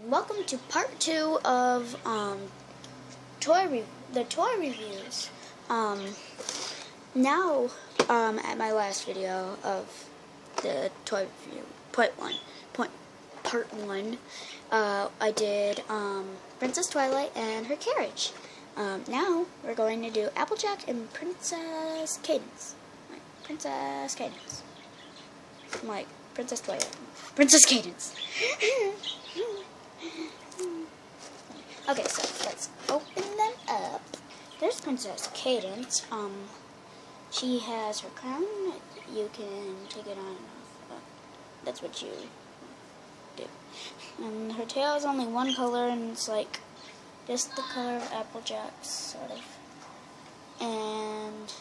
And welcome to part two of um, toy the toy reviews. Um, now, um, at my last video of the toy review, point one, point part one, uh, I did um, Princess Twilight and her carriage. Um, now we're going to do Applejack and Princess Cadance. Like Princess Cadance. I'm like Princess Twilight. Princess Cadance. okay, so let's open them up. There's Princess Cadance. Um, she has her crown. You can take it on and off. That's what you do. And her tail is only one color, and it's like just the color of Applejack's, sort of. And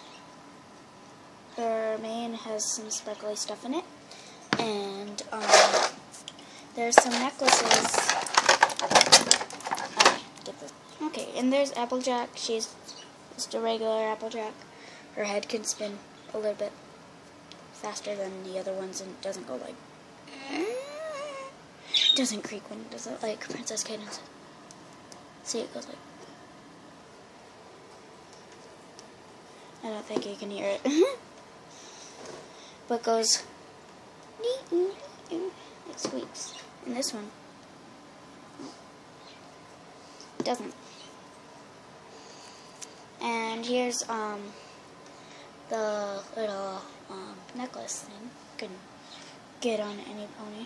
her mane has some sparkly stuff in it. And um, there's some necklaces. Uh, okay, and there's Applejack. She's just a regular Applejack. Her head can spin a little bit faster than the other ones and doesn't go like. Doesn't creak when it does it like Princess Cadance. See, it goes like. I don't think you can hear it. but goes. It squeaks. And this one doesn't. And here's um the little um, necklace thing. You can get on any pony.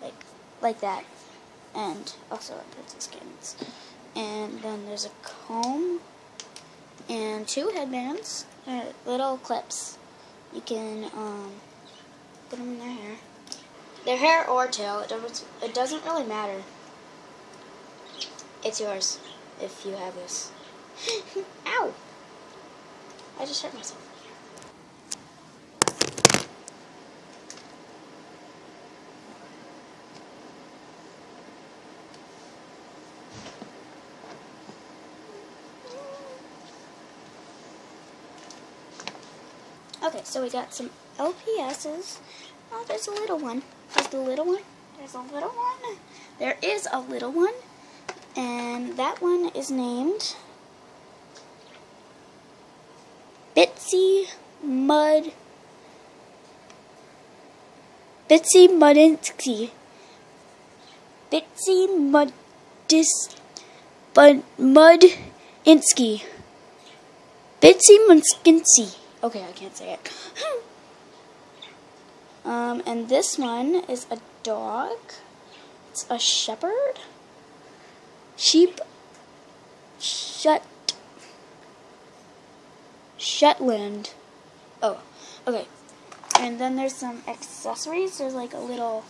Like like that and also a Princess Cadance. And then there's a comb and two headbands, uh, little clips. You can um, put them in their hair. Their hair or tail, it doesn't, it doesn't really matter. It's yours if you have this. Ow! I just hurt myself. Okay, so we got some LPSs. Oh, there's a little one. There's the little one. There's a little one. There is a little one. And that one is named Bitsy Mud Bitsy Mudinsky. Bitsy Mudis Bud Mudinsky. Bitsy Munskinsky. Okay, I can't say it. um, and this one is a dog. It's a shepherd. Sheep. Shet Shetland. Oh, okay. And then there's some accessories. There's like a little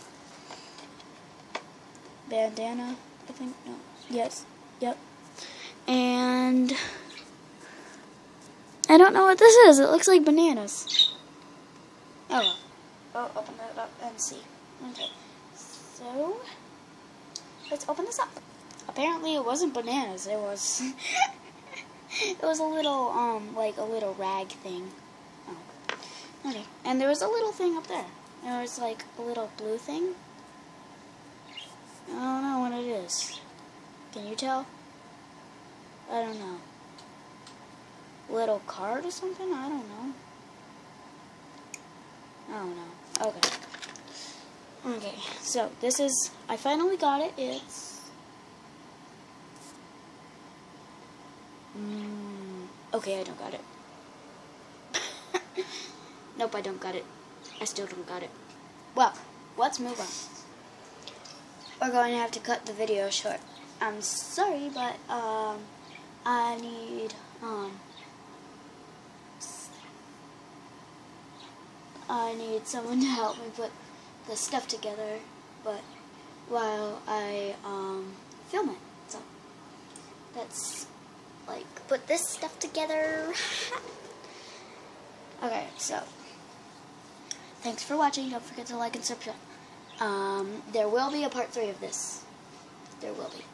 bandana, I think. No. Yes. Yep. And I don't know what this is. It looks like bananas. Oh. I'll open it up and see. Okay. So, let's open this up. Apparently it wasn't bananas. It was... it was a little, um, like a little rag thing. Oh. Okay. And there was a little thing up there. There was like a little blue thing. I don't know what it is. Can you tell? I don't know little card or something? I don't know. I don't know. Okay. Okay, so this is, I finally got it. It's, okay, I don't got it. nope, I don't got it. I still don't got it. Well, let's move on. We're going to have to cut the video short. I'm sorry, but, um, I need, um, I need someone to help me put the stuff together, but while I um, film it. So that's like put this stuff together. okay, so thanks for watching. Don't forget to like and subscribe. Um, there will be a part three of this. There will be.